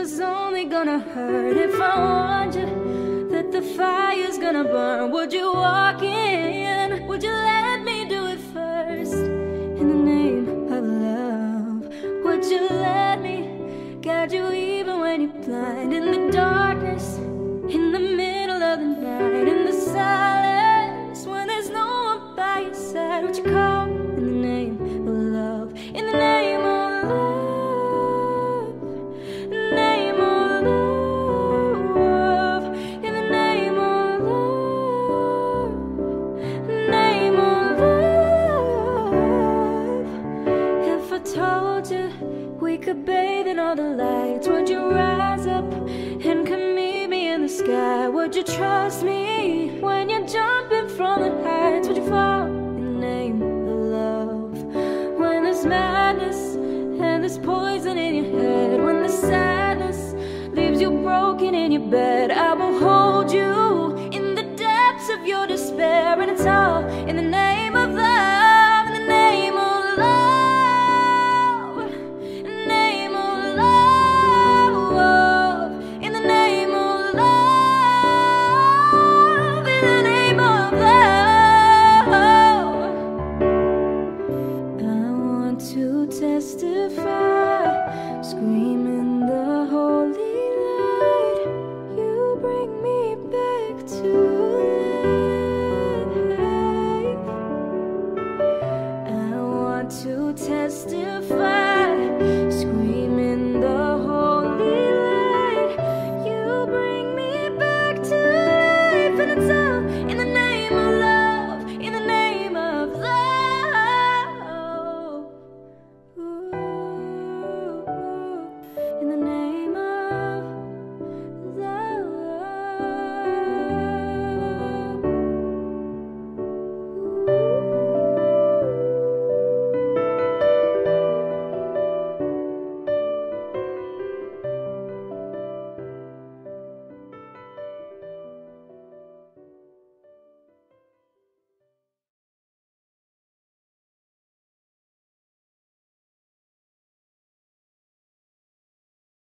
was only gonna hurt if I warned you that the fire's gonna burn. Would you walk in? Would you let me do it first? In the name of love, would you let me guide you even when you're blind? In the darkness, we could bathe in all the lights, would you rise up and come meet me in the sky? Would you trust me when you're jumping from the heights? Would you fall in name of love? When there's madness and there's poison in your head, when the sadness leaves you broken in your bed, I testify.